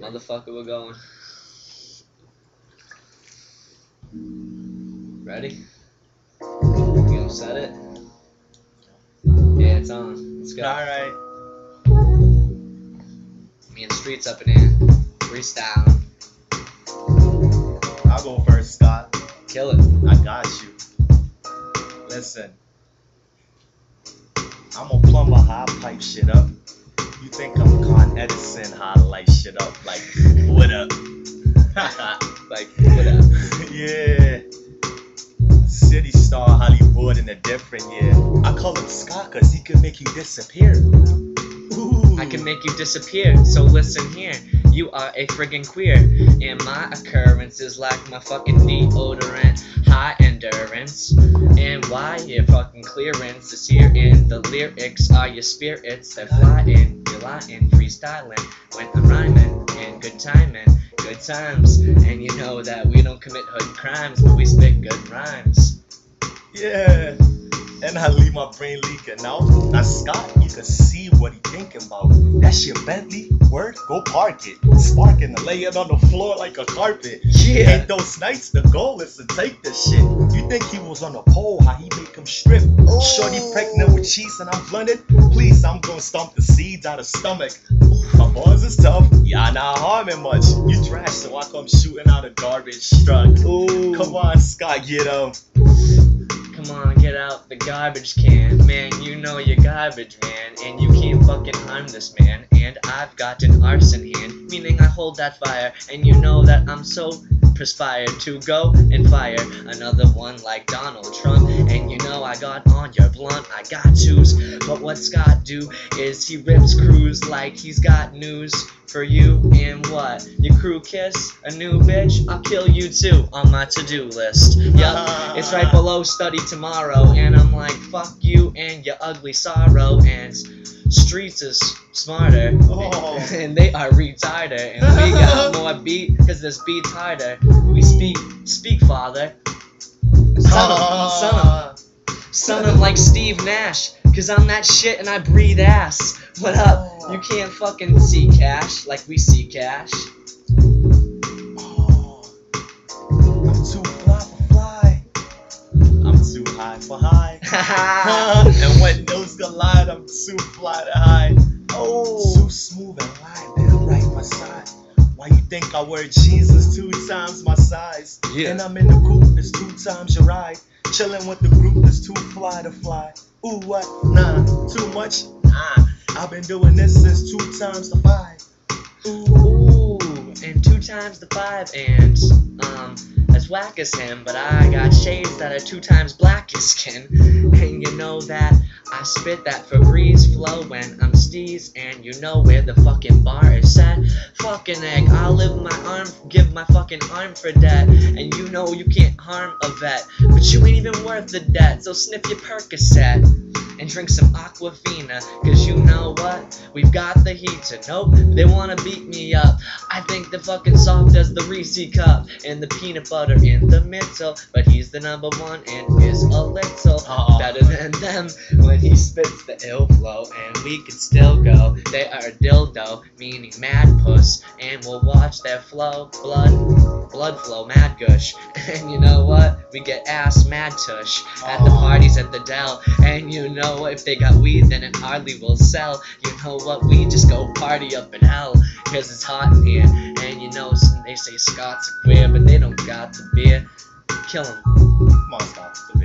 Motherfucker, we're going. Ready? You gonna set it? Yeah, it's on. Let's go. Alright. Me and Streets up in here. Freestyling. I'll go first, Scott. Kill it. I got you. Listen. I'm gonna plumb how I pipe shit up. You think I'm Con Edison, how to light shit up? Like, what up? Like, what up? yeah. City star Hollywood in a different year. I call him Scott cause he can make you disappear. Ooh. I can make you disappear, so listen here. You are a friggin' queer, and my occurrence is like my fucking deodorant, high endurance. And why your fucking clearance is here in the lyrics are your spirits that fly in, you're lying, freestyling when I'm rhyming, and good timing, good times. And you know that we don't commit hood crimes, but we spit good rhymes. Yeah. And I leave my brain leaking out. Now Scott, you can see what he thinking about. That's your Bentley? Word? Go park it. Sparking and lay it on the floor like a carpet. Yeah. Ain't those nights, the goal is to take this shit. You think he was on a pole, how he make him strip? Oh. Shorty pregnant with cheese and I'm blunted? Please, I'm gonna stomp the seeds out of stomach. My bars is tough, y'all not harming much. You trash, so I come shooting out a garbage truck. Ooh. Come on, Scott, get him. Come on, get out the garbage can. Man, you know you're garbage, man. And you can't fucking harm this man. And I've got an arson hand, meaning I hold that fire. And you know that I'm so perspired to go and fire another one like Donald Trump. And you know I got on your blunt, I got twos. But what Scott do is he rips crews like he's got news for you. And what? Your crew kiss a new bitch? I'll kill you too on my to-do list. Yup. It's right below study tomorrow, and I'm like, fuck you and your ugly sorrow. And streets is smarter, Oh. and they are retarded, and we got more beat because this beat's harder. We speak, speak, father. Son of, son of, son of like Steve Nash, cause I'm that shit and I breathe ass. What up? You can't fucking see cash like we see cash. High for high. and when those collide, I'm too fly to high. oh. Too smooth and light, then I'm right my side. Why you think I wear Jesus two times my size? Yeah. And I'm in the group it's two times your ride. Chilling with the group is too fly to fly. Ooh, what? Nah, too much? Nah. I've been doing this since two times the five. Ooh, and two times the five, and um, whack as him, but I got shades that are two times black as skin. And you know that I spit that Febreze flow when I'm steez, and you know where the fucking bar is set. Fucking egg, I'll live my arm, give my fucking arm for debt, and you know you can't harm a vet, but you ain't even worth the debt, so sniff your Percocet and drink some Aquafina. Cause you know what? We've got the heater. Nope, they wanna beat me up. I think they're fucking soft as the Reese cup and the peanut butter in the middle. But he's the number one and is a little better than them when he spits the ill flow. And we can still go. They are a dildo, meaning mad puss. And we'll watch their flow, blood, blood flow, mad gush. And you know what? We get ass mad tush at the parties at the Dell. And you know if they got weed, then it hardly will sell. You know what? We just go party up in hell. Cause it's hot in here. And you know, they say Scots are queer, but they don't got the beer. Kill 'em.